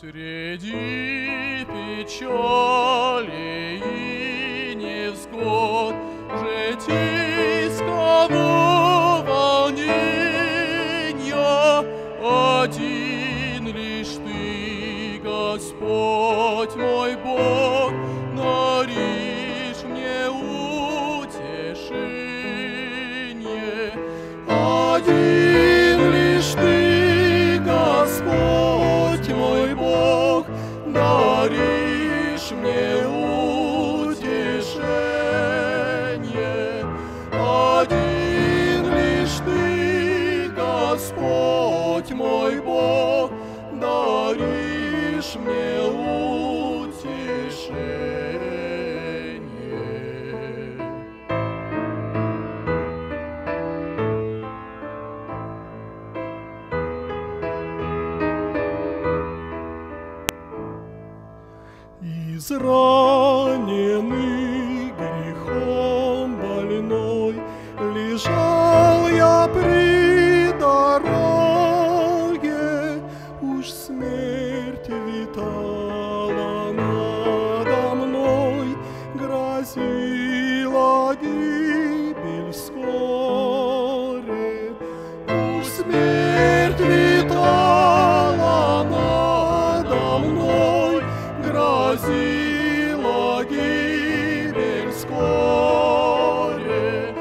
Среди печали и невзгод Житейского волнения Один лишь Ты, Господь мой Бог, Даришь мне утешение. Один даришь мне утешение. Израненный смерть витала надо мной, Грозила гибель вскоре. Уж смерть витала надо мной, грозила гибель вскоре.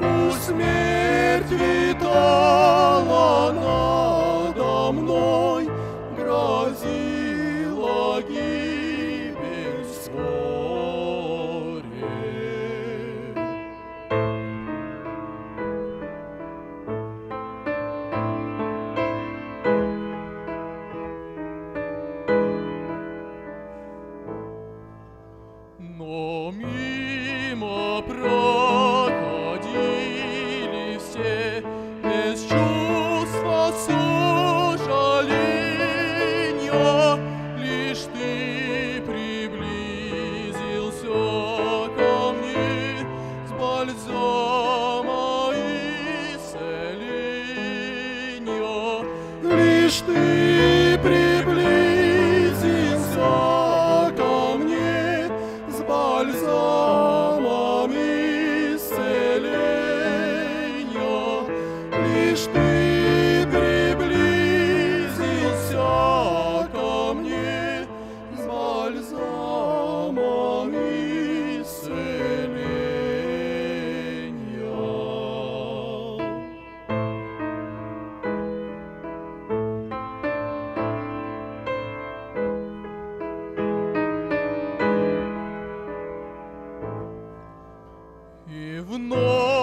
Уж смерть витала Но мимо проходили все без чувства сожаления. Лишь ты приблизился ко мне с бальзама исцеления. Лишь ты с вновь